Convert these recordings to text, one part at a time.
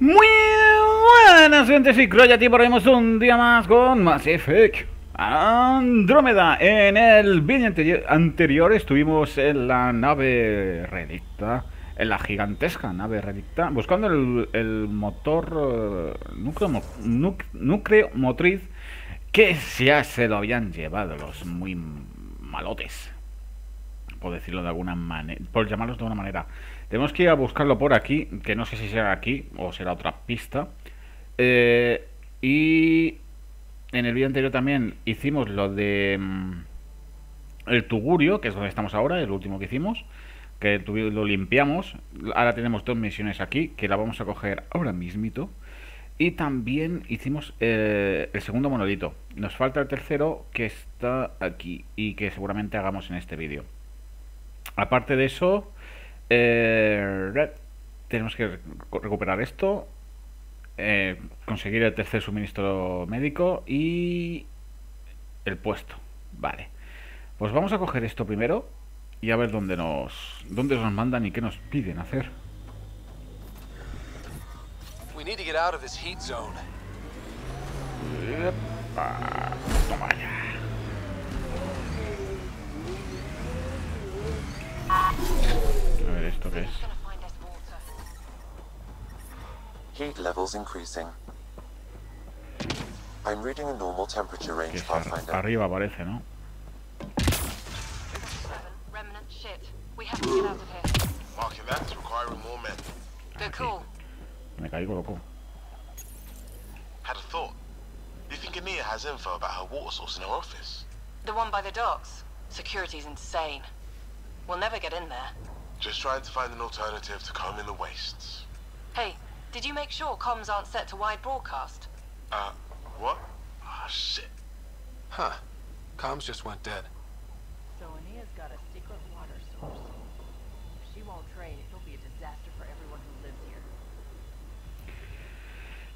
Muy buenas gente, soy Croyat y volvemos un día más con Mass Effect Andrómeda. En el vídeo anterior, estuvimos en la nave relicta, en la gigantesca nave relicta, buscando el, el motor eh, núcleo, núcleo motriz que ya se lo habían llevado los muy malotes por decirlo de alguna manera, por llamarlos de alguna manera. Tenemos que ir a buscarlo por aquí, que no sé si será aquí o será otra pista. Eh, y en el vídeo anterior también hicimos lo de mm, el Tugurio, que es donde estamos ahora, el último que hicimos, que lo limpiamos. Ahora tenemos dos misiones aquí, que la vamos a coger ahora mismito. Y también hicimos eh, el segundo monolito. Nos falta el tercero que está aquí y que seguramente hagamos en este vídeo. Aparte de eso, eh, tenemos que recu- recuperar esto, eh, conseguir el tercer suministro médico y el puesto. Vale. Pues vamos a coger esto primero y a ver dónde nos, dónde nos mandan y qué nos piden hacer. We need to get out of this heat zone. Epa, toma ya. A ver, ¿esto qué es? Heat levels increasing. I'm reading a normal temperature range, Pathfinder. arriba parece, ¿no? We have to get out of here. Marking that as requiring more men. Ah, Good call. Me caigo loco. Had a thought. You think Ania has info about her water source in her office? The one by the docks. Security's insane. We'll never get in there. Just trying to find an alternative to combing the wastes. Hey, did you make sure comms aren't set to wide broadcast? Uh, what? Ah, shit. Huh. Comms just went dead. So Ania's got a secret water source. If she won't trade, it'll be a disaster for everyone who lives here.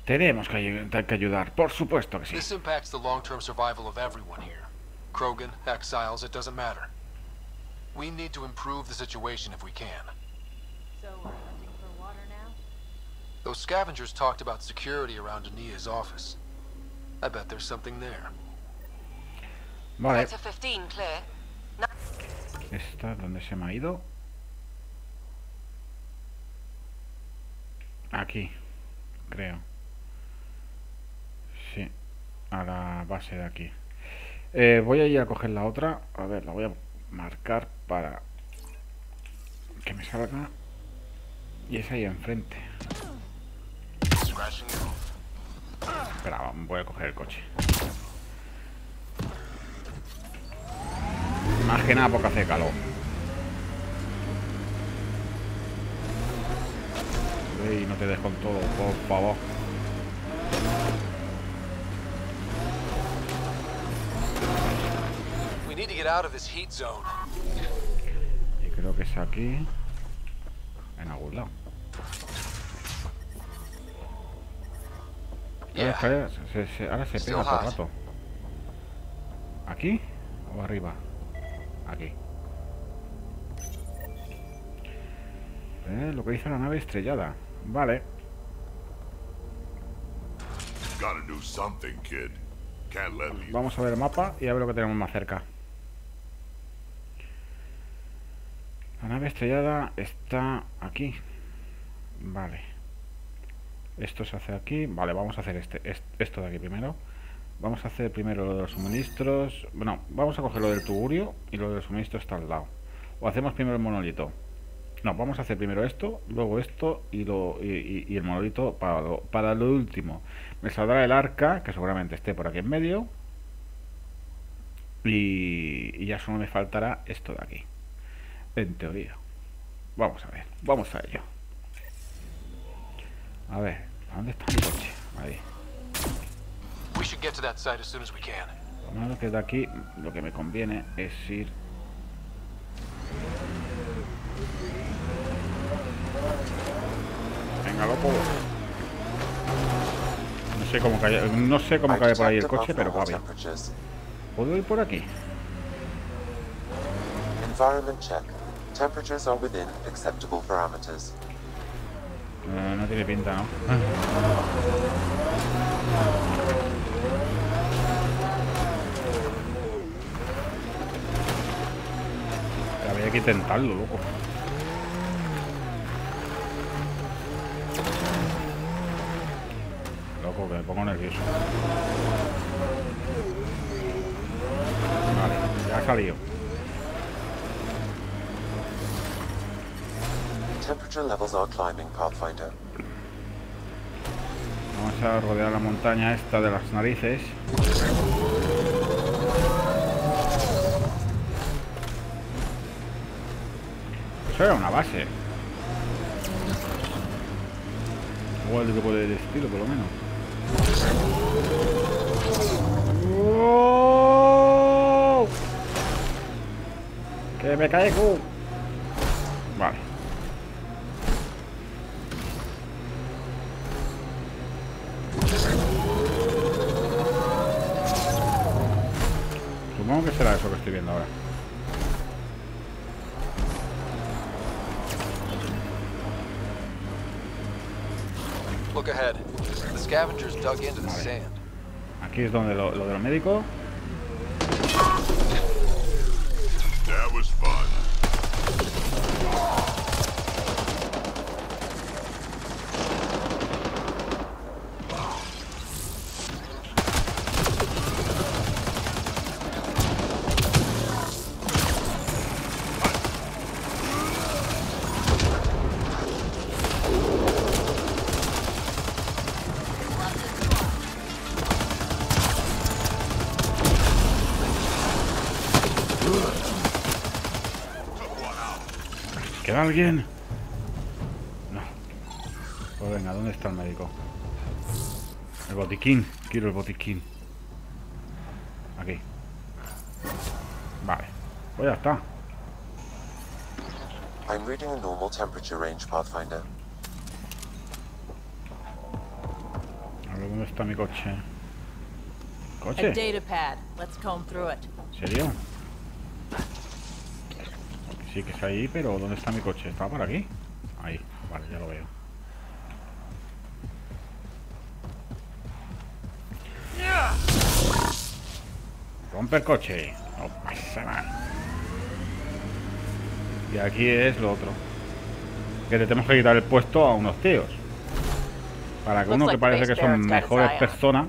Tenemos que, ayu- que ayudar, por supuesto que sí. This impacts the long-term survival of everyone here. Krogan, exiles, it doesn't matter. We need to improve the situation if we can. So we're hunting for water now? Those scavengers talked about security around Ania's office. I bet there's something there. Vale, Sector 15 clear. esta, ¿dónde se me ha ido? Aquí, creo. Sí, a la base de aquí. Eh, voy a ir a coger la otra. A ver, la voy a marcar para que me salga. Y es ahí enfrente. Espera, voy a coger el coche. Más que nada porque hace calor. Ey, no te des con todo, por favor. Y creo que es aquí. En algún lado. Ahora, se- se- ahora se Still pega hot. rato. ¿Aquí o arriba? Aquí. Eh, lo que dice la nave estrellada. Vale. Gotta do something, kid. Can't let me. Vamos a ver el mapa y a ver lo que tenemos más cerca. La nave estrellada está aquí. Vale. Esto se hace aquí. Vale, vamos a hacer este, est- esto de aquí primero. Vamos a hacer primero lo de los suministros. Bueno, vamos a coger lo del tugurio y lo del suministro está al lado. O hacemos primero el monolito. No, vamos a hacer primero esto, luego esto y, lo, y, el monolito para lo, para lo último. Me saldrá el arca, que seguramente esté por aquí en medio. Y ya solo me faltará esto de aquí. En teoría. Vamos a ver, vamos a ello. A ver, ¿a dónde está mi coche? Ahí. We should get to that site as soon as we can. Lo malo que de aquí lo que me conviene es ir. Venga, loco. No sé cómo cae, no sé cómo cae por ahí el coche, pero cabe. temperatures. ¿Puedo ir por aquí? Environment check. Temperatures are within acceptable parameters. Eh, no tiene pinta, ¿no? Había que intentarlo, loco. Loco, que me pongo nervioso. Vale, ya ha salido. Temperature levels are climbing, Pathfinder. Vamos a rodear la montaña esta de las narices. Eso era una base. O algo por el estilo, por lo menos. ¡Oh! ¡Que me caigo! Aquí es donde lo, lo del médico. That alguien? No. Pues venga, ¿dónde está el médico? El botiquín. Quiero el botiquín. Aquí. Vale. Pues ya está. I'm reading a normal temperature range, Pathfinder. A ver, ¿dónde está mi coche? A ¿Coche? data pad. Let's comb through it. ¿En serio? Sí que está ahí, pero ¿dónde está mi coche? ¿Está por aquí? Ahí, vale, ya lo veo. Rompe el coche. No pasa nada. Y aquí es lo otro. Que le tenemos que quitar el puesto a unos tíos. Para que uno que parece que son mejores personas.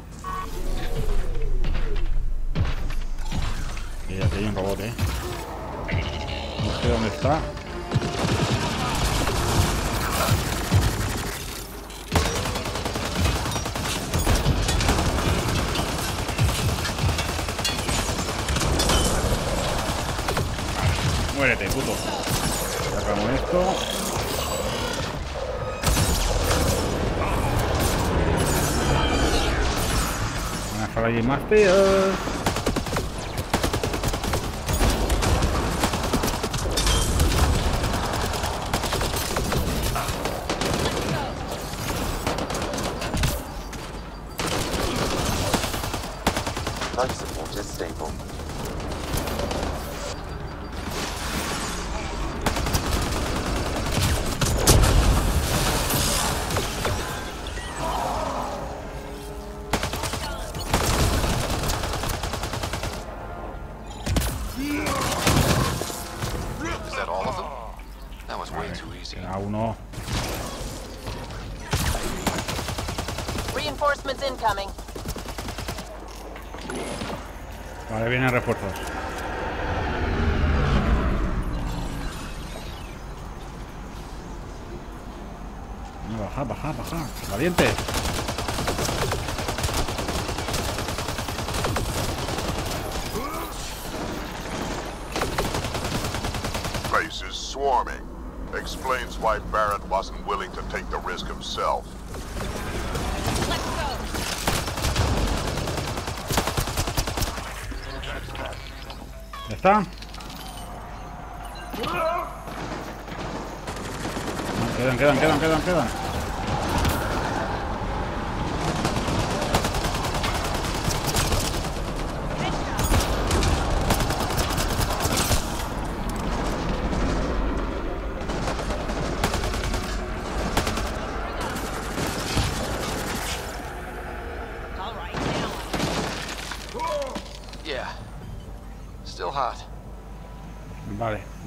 Y ya hay un robot, eh. Sé dónde está. Muérete, puto. Sacamos esto. Van a estar Refuerzos. Baja, baja, baja. Valiente. Place is swarming. Explains why Barrett wasn't willing to take the risk himself. Está? No, quedan, quedan, quedan, quedan, quedan.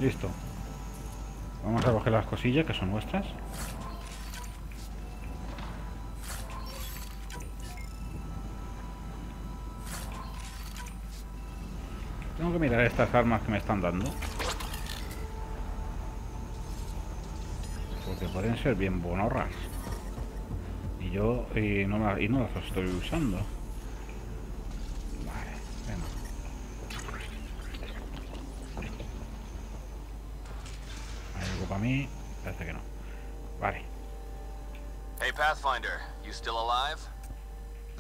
Listo. Vamos a coger las cosillas que son nuestras. Tengo que mirar estas armas que me están dando. Porque pueden ser bien bonorras. Y yo y no las estoy usando.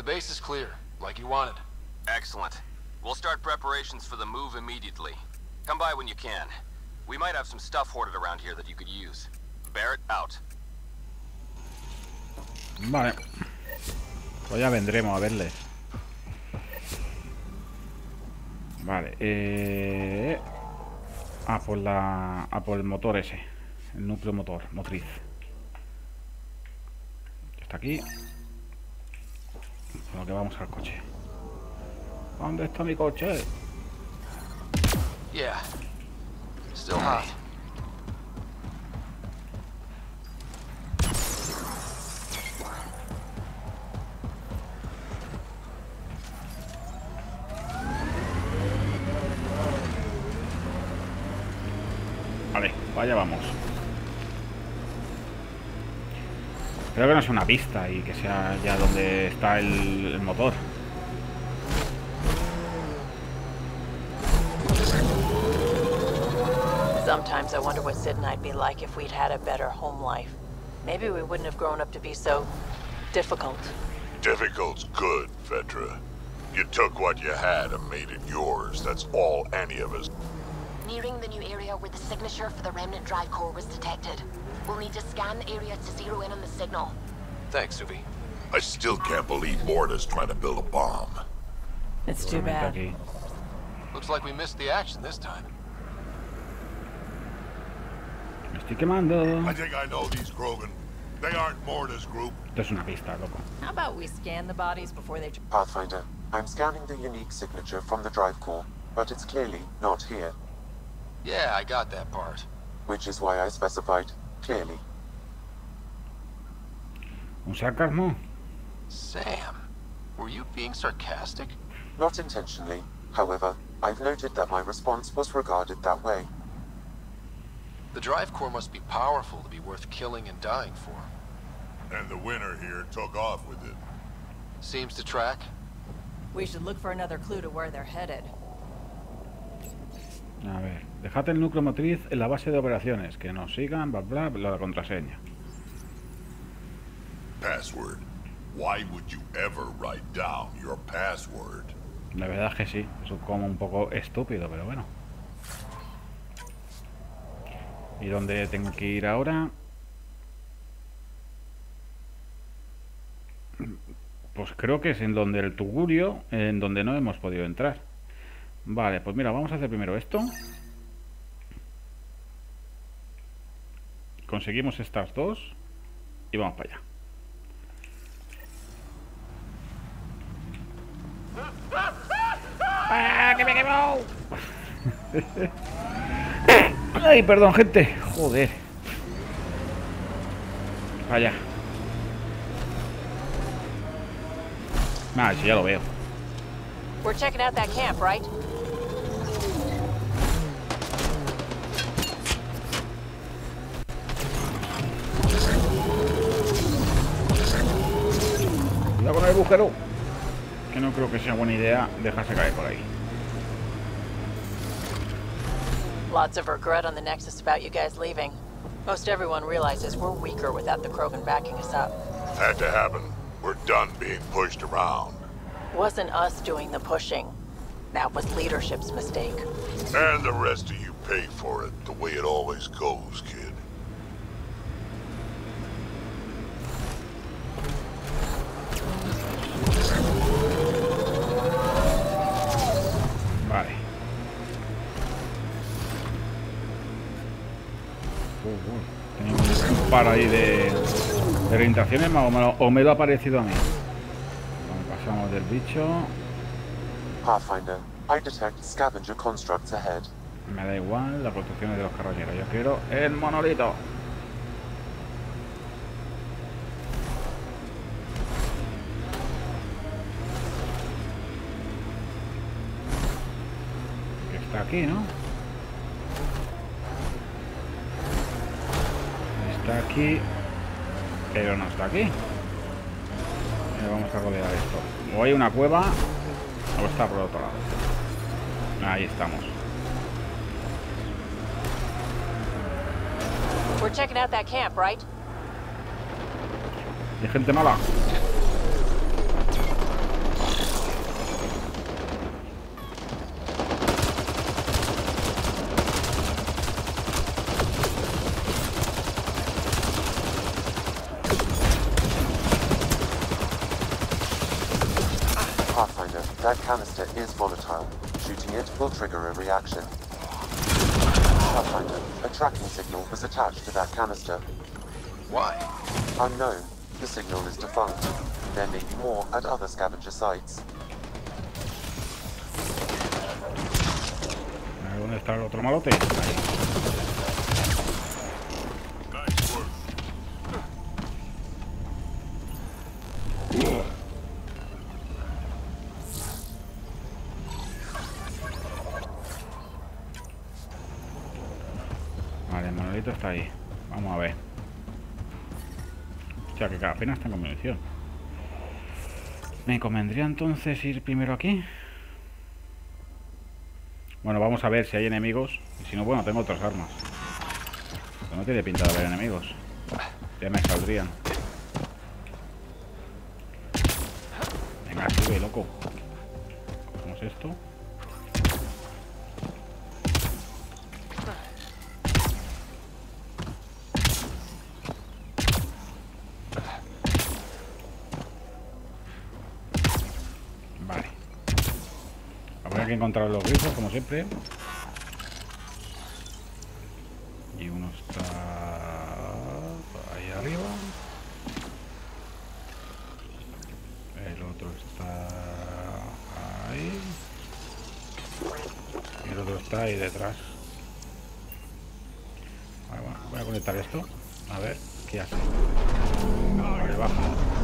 Base is clear, like you wanted. Excellent. We'll start preparations for the move immediately. Come by when you can. We might have some stuff hoarded around here that you could use. Barrett, out. Vale. Pues ya vendremos a verles. Vale, eh... Ah, por la... Ah, por el motor ese. El núcleo motor, motriz. Está aquí. Con lo que vamos al coche. ¿Dónde está mi coche? Yeah. Still hot. Vale, vaya vamos. Espero que no sea una pista y que sea ya donde está el, el motor. Sometimes I wonder what Sid and I'd be like if we'd had a better home life. Maybe we wouldn't have grown up to be so difficult. Difficult's good, Vetra. You took what you had and made it yours. That's all any of us. Nearing the new area where the signature for the remnant drive core was detected. We'll need to scan the area to zero in on the signal. Thanks, Suvi. I still can't believe Morta's trying to build a bomb. It's too bad. Looks like we missed the action this time. Mr. estoy quemando. I think I know these Krogan. They aren't Morta's group. Esto es una pista, loco. How about we scan the bodies before they... Pathfinder, I'm scanning the unique signature from the drive core, but it's clearly not here, Yeah, I got that part. which is why I specified clearly. ¿Un sarcasmo? Sam, were you being sarcastic? Not intentionally, however, I've noted that my response was regarded that way. The drive core must be powerful to be worth killing and dying for. And the winner here took off with it. Seems to track. We should look for another clue to where they're headed. A ver, dejad el núcleo motriz en la base de operaciones. Que nos sigan, bla, bla, bla, la contraseña. Password. Why would you ever write down your password? La verdad es que sí, es como un poco estúpido, pero bueno. ¿Y dónde tengo que ir ahora? Pues creo que es en donde el tugurio, en donde no hemos podido entrar. Vale, pues mira, vamos a hacer primero esto. Conseguimos estas dos y vamos para allá. ¡Ah, que me quemado! Ay, perdón, gente. Joder. Vaya. Ah, sí, ya lo veo. We're checking out that camp, right? Agujero. Que no creo que sea buena idea dejarse caer por ahí. Lots of regret on the Nexus about you guys leaving. Most everyone realizes we're weaker without the Krogan backing us up. Had to happen. We're done being pushed around. Wasn't us doing the pushing. That was leadership's mistake. And the rest of you pay for it, the way it always goes, kid. Par ahí de, de orientaciones más o menos, o me lo ha parecido a mí. Pasamos del bicho. Pathfinder, I detect scavenger constructs ahead. Me da igual las construcciones de los carroñeros. Yo quiero el monolito. Está aquí, ¿no? Aquí, pero no está aquí. Eh, vamos a rodear esto. O hay una cueva o está por otro lado. Ahí estamos. We're checking out that camp, right? Hay gente mala. Canister is volatile. Shooting it will trigger a reaction. Pathfinder, a tracking signal was attached to that canister. Why? Unknown. The signal is defunct. There may be more at other scavenger sites. A ver, ¿Dónde está el otro malote? Ahí. Está ahí. Vamos a ver. O sea que apenas tengo munición. ¿Me convendría entonces ir primero aquí? Bueno, vamos a ver si hay enemigos. Y si no, bueno, tengo otras armas. Pero no tiene pinta de haber enemigos. Ya me saldrían. Venga, sube, loco. Cogemos esto. Encontrar los grifos, como siempre. Y uno está ahí arriba. El otro está ahí. Y el otro está ahí detrás. Voy a conectar esto. A ver qué hace. Vale.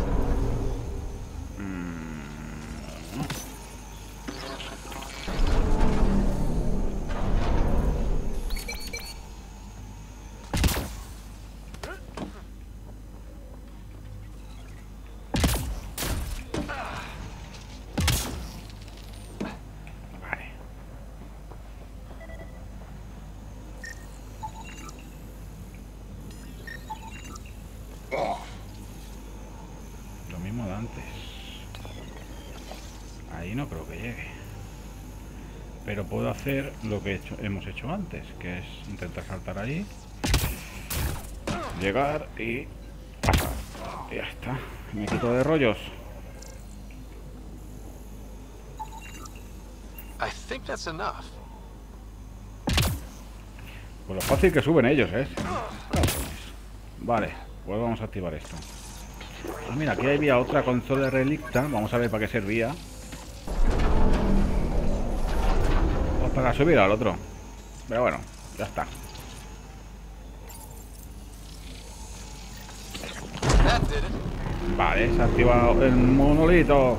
Hacer lo que he hecho- hemos hecho antes, que es intentar saltar ahí. Llegar y pasar. Y ya está. Me quito de rollos. I think that's enough. Pues lo fácil que suben ellos, ¿eh? Vale, pues vamos a activar esto. Ah, mira, aquí había otra consola relicta. Vamos a ver para qué servía. Para subir al otro. Pero bueno, ya está. Vale, se ha activado el monolito.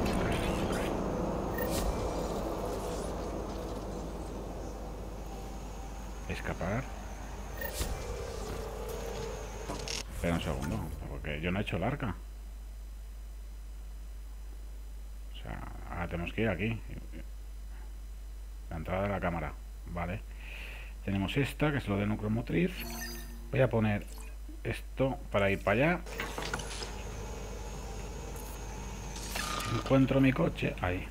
Escapar. Espera un segundo, porque yo no he hecho el arca. O sea, ahora tenemos que ir aquí. La entrada de la cámara. Vale. Tenemos esta, que es lo de núcleo motriz. Voy a poner esto para ir para allá. Encuentro mi coche. Ahí.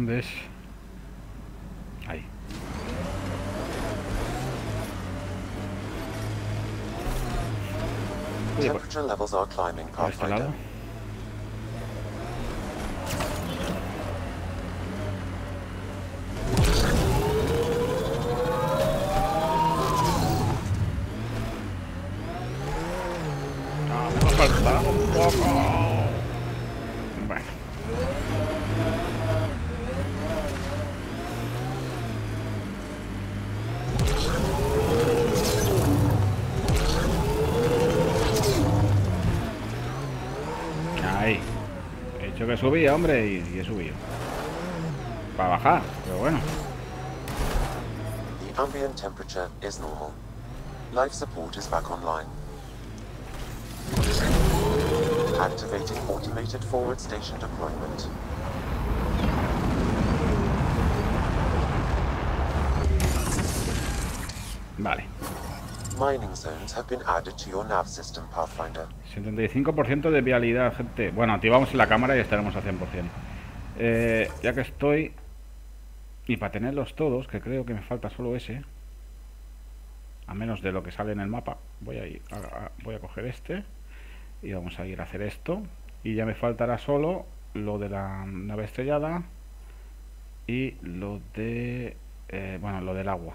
Alalım Temperature levels are climbing, Pathfinder. Subía, hombre, y, y he subido. Para bajar, pero bueno. The ambient temperature is normal. Life support is back online. Activating automated forward station deployment. Vale. 75% de vialidad, gente. Bueno, activamos la cámara y estaremos a 100%. Eh, ya que estoy... Y para tenerlos todos, que creo que me falta solo ese. A menos de lo que sale en el mapa. Voy a, ir a, voy a coger este. Y vamos a ir a hacer esto. Y ya me faltará solo lo de la nave estrellada. Y lo de... eh, bueno, lo del agua.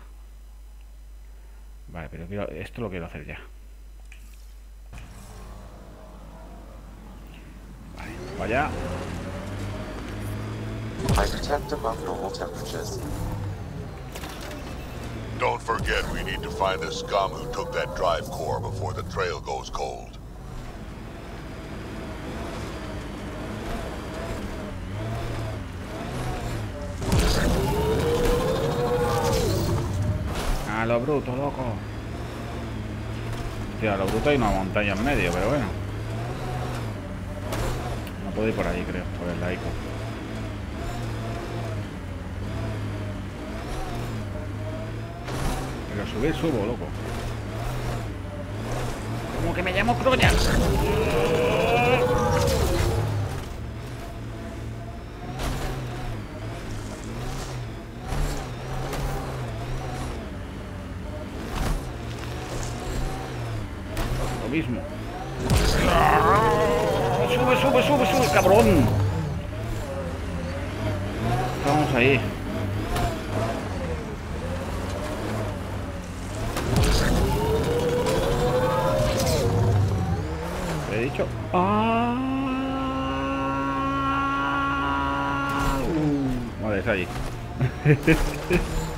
Vale, pero quiero- esto lo quiero hacer ya. Vale, vaya. I detect above normal temperatures. Don't forget we need to find the scum who took that drive core before the trail goes cold. Lo bruto, loco. Tío, a lo bruto hay una montaña en medio, pero bueno. No puedo ir por ahí, creo, por el laico. Pero subir subo, loco. Como que me llamo Croña. Mismo. Sube, sube, sube, sube, cabrón. Vamos ahí. ¿Lo he dicho? Ah. Uh, Vale, es allí.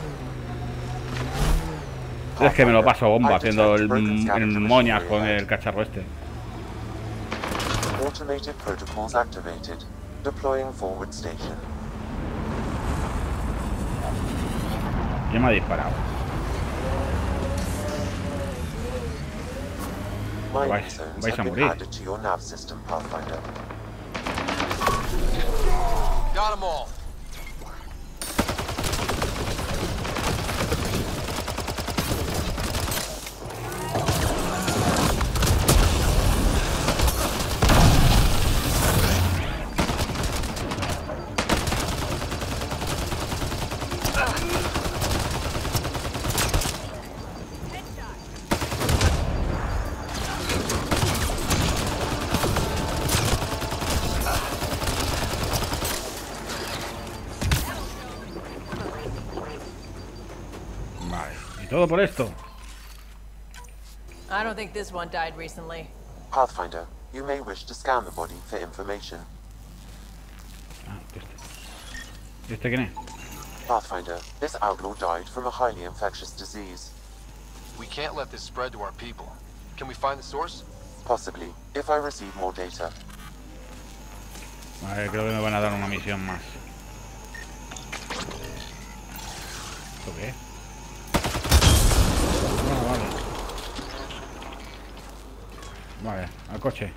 Es que me lo paso bomba haciendo el, el moñas con el cacharro este. Automated protocols activated. Deploying forward station. Ya me ha disparado. Vais- a morir. Got them all. Todo por esto. I don't think this one died recently. Pathfinder, you may wish to scan the body for information. Ah, este. ¿Y este quién es? Pathfinder, this outlaw died from a highly infectious disease. We can't let this spread to our people. Can we find the source? Possibly, if I receive more data. Vale, creo que me van a dar una misión más. ¿Esto qué es? Ah, vale. Vale, al coche.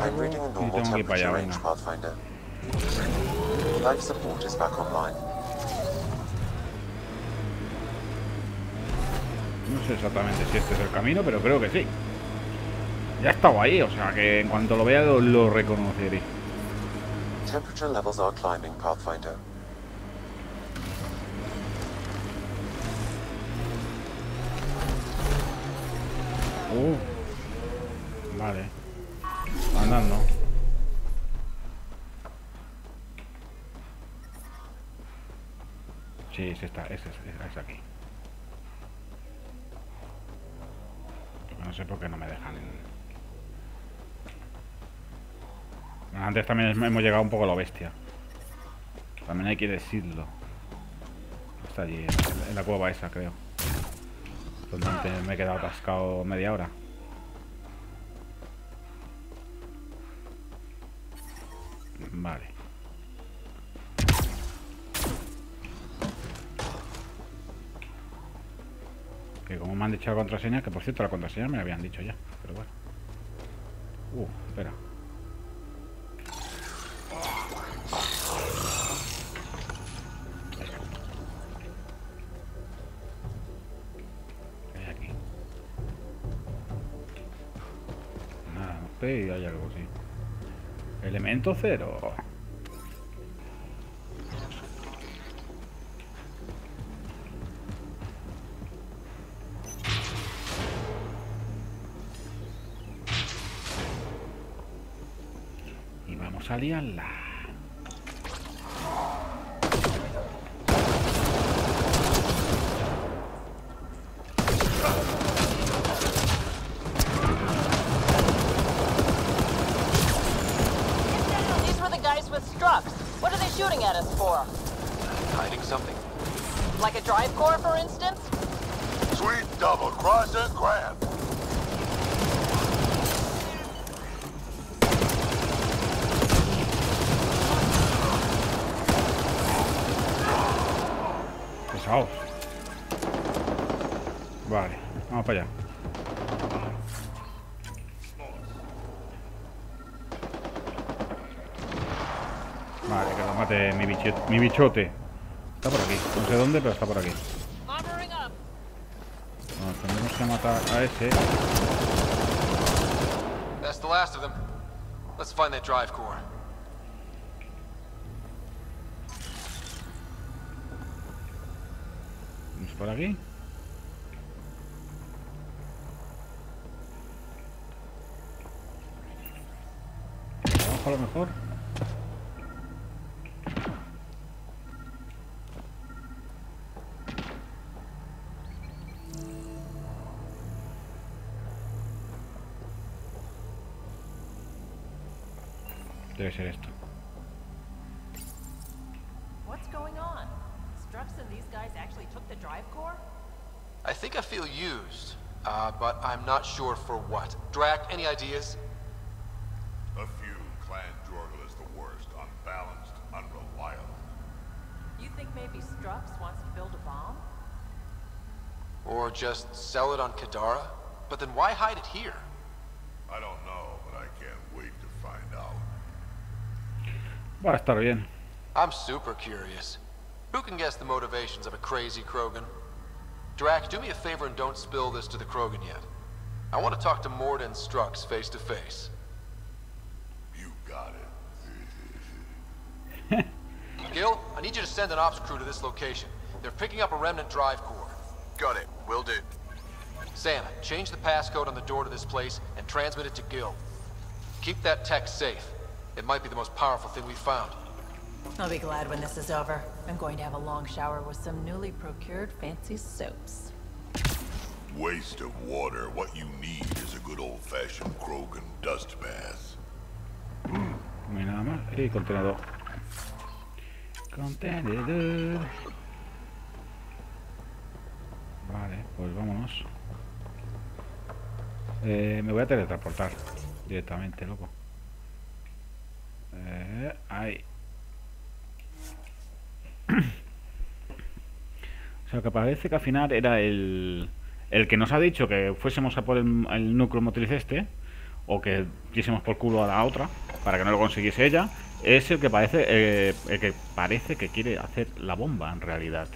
I'm reading a normal tengo que ir para temperature range. Pathfinder. Life support is back online. No sé exactamente si este es el camino, pero creo que sí. Ya estaba ahí, o sea que en cuanto lo vea lo, lo reconoceré. Temperature levels are climbing, Pathfinder. Uh, Vale. Andando. Sí, es esta, es, es, es aquí. No sé por qué no me dejan. Antes también hemos llegado un poco a lo bestia. También hay que decirlo. Está allí, en la cueva esa, creo. Donde me he quedado atascado media hora. Vale. Me han dicho la contraseña, que por cierto la contraseña me la habían dicho ya, pero bueno. Uh, espera. ¿Qué hay aquí? Nada, no sé, y hay algo así. Elemento cero. salían para allá. Vale, que lo mate mi, bicho- mi bichote. Está por aquí. No sé dónde, pero está por aquí. Bueno, tendremos que matar a ese. That's the last of them. Let's find that drive core. Vamos por aquí. A lo mejor. Debe ser esto. What's going on? Strux and these guys actually took the drive core? I think I feel used, uh, but I'm not sure for what. Drac, any ideas? A few. Clan Jorgel is the worst. Unbalanced, unreliable. You think maybe Strux wants to build a bomb? Or just sell it on Kadara? But then why hide it here? I don't know, but I can't wait to find out. Va a estar bien. I'm super curious. Who can guess the motivations of a crazy Krogan? Drac, do me a favor and don't spill this to the Krogan yet. I want to talk to Mord and Strux face to face. You got it. Gil, I need you to send an ops crew to this location. They're picking up a remnant drive core. Got it. Will do. Santa, change the passcode on the door to this place and transmit it to Gil. Keep that tech safe. It might be the most powerful thing we've found. I'll be glad when this is over. I'm going to have a long shower with some newly procured fancy soaps. Waste of water. What you need is a good old-fashioned Krogan dust bath. Mm, no hay nada más. Y contenedor. Contenedor. Vale, pues vámonos. Eh, me voy a teletransportar directamente, loco. Eh, ahí. O sea, que parece que al final era el, el que nos ha dicho que fuésemos a por el, el núcleo motriz este, o que diésemos por culo a la otra, para que no lo consiguiese ella, es el que parece, eh, el que parece que quiere hacer la bomba en realidad.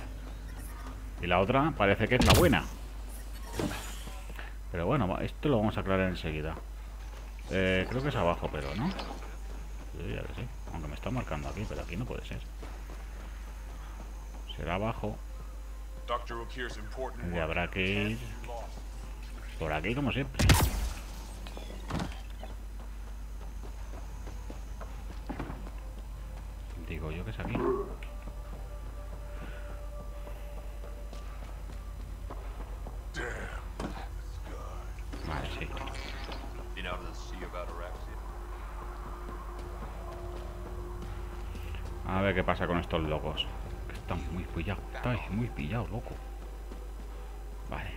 Y la otra parece que es la buena. Pero bueno, esto lo vamos a aclarar enseguida. Eh, creo que es abajo, pero ¿no? Que sí. Aunque me está marcando aquí, pero aquí no puede ser. Será abajo. Y habrá que ir por aquí como siempre. Digo yo que es aquí. Vale, sí. A ver qué pasa con estos locos. Están muy pillados. Estáis muy pillados, loco. Vale.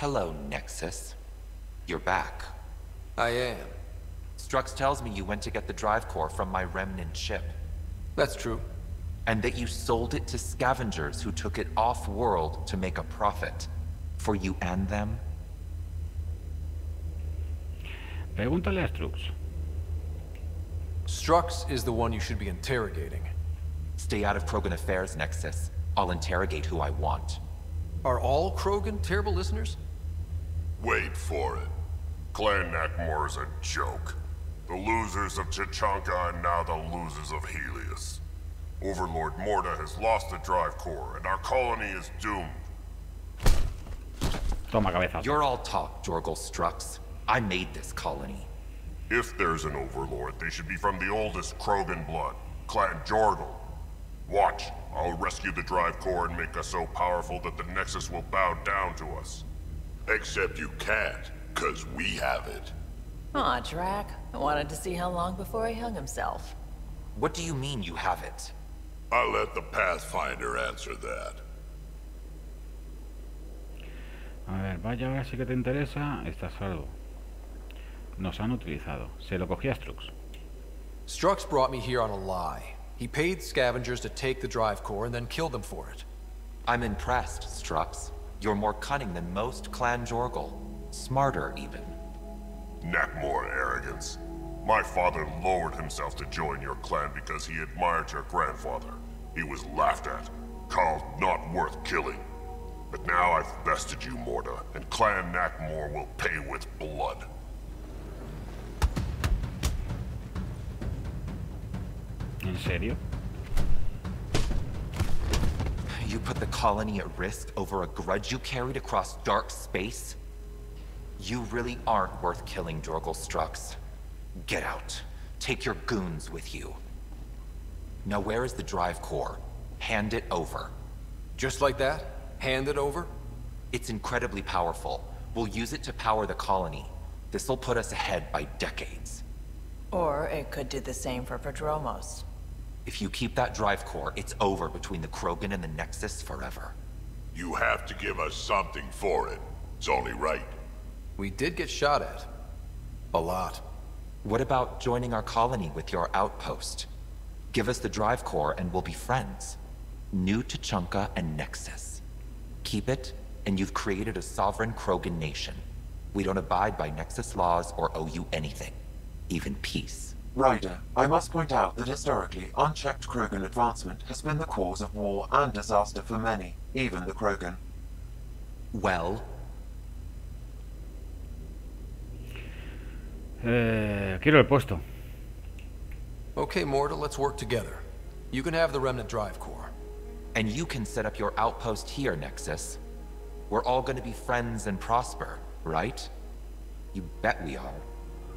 Hello, Nexus. You're back. I am. Strux tells me you went to get the drive core from my remnant ship. That's true. And that you sold it to scavengers who took it off-world to make a profit. For you and them? Pregúntale a Strux. Strux is the one you should be interrogating. Stay out of Krogan affairs, Nexus. I'll interrogate who I want. Are all Krogan terrible listeners? Wait for it. Clan Nakmor is a joke. The losers of Chichanka are now the losers of Helios. Overlord Morta has lost the drive core, and our colony is doomed. Toma cabeza. You're all talk, Jorgel Strux. I made this colony. If there's an overlord, they should be from the oldest Krogan blood, Clan Jorgel. Watch, I'll rescue the drive core and make us so powerful that the Nexus will bow down to us. Except you can't, cause we have it. Aw, Drac. I wanted to see how long before he hung himself. What do you mean you have it? I'll let the Pathfinder answer that. A ver, vaya, ahora sí que te interesa. Estás salvo. Nos han utilizado. Se lo cogía Strux. Strux brought me here on a lie. He paid scavengers to take the drive core and then killed them for it. I'm impressed, Strux. You're more cunning than most Clan Jorgel. Smarter, even. Nakmor arrogance. My father lowered himself to join your clan because he admired your grandfather. He was laughed at, called not worth killing. But now I've bested you, Morda, and Clan Nakmor will pay with blood. ¿En serio? You put the colony at risk over a grudge you carried across dark space? You really aren't worth killing, Jorgel Strux. Get out. Take your goons with you. Now where is the drive core? Hand it over. Just like that? Hand it over? It's incredibly powerful. We'll use it to power the colony. This'll put us ahead by decades. Or it could do the same for Prodromos. If you keep that drive core, it's over between the Krogan and the Nexus forever. You have to give us something for it. It's only right. We did get shot at. A lot. What about joining our colony with your outpost? Give us the drive core and we'll be friends. New Tachanka and Nexus. Keep it, and you've created a sovereign Krogan nation. We don't abide by Nexus laws or owe you anything. Even peace. Ryder, I must point out that historically, unchecked Krogan advancement has been the cause of war and disaster for many, even the Krogan. Well, Eh, quiero el puesto. Okay, Morta, let's work together. You can have the Remnant Drive Core. and you can set up your outpost here, Nexus. We're all gonna be friends and prosper, right? You bet we are.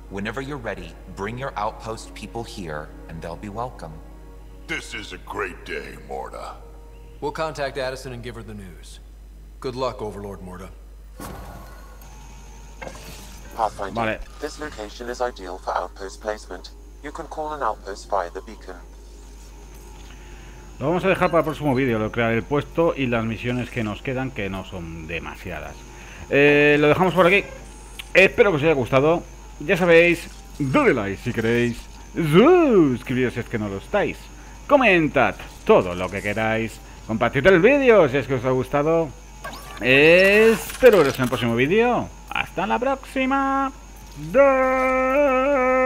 Whenever you're ready, bring your outpost people here, and they'll be welcome. This is a great day, Morta. We'll contact Addison and give her the news. Good luck, Overlord Morta. Pathfinder, Vale. this location is ideal for outpost placement. You can call an outpost via the beacon. Lo vamos a dejar para el próximo vídeo, lo crear el puesto y las misiones que nos quedan, que no son demasiadas. Eh, lo dejamos por aquí. Espero que os haya gustado. Ya sabéis, dadle like si queréis. Suscribiros si es que no lo estáis. Comentad todo lo que queráis. Compartid el vídeo si es que os ha gustado. Espero veros en el próximo vídeo. Hasta la próxima. ¡Da!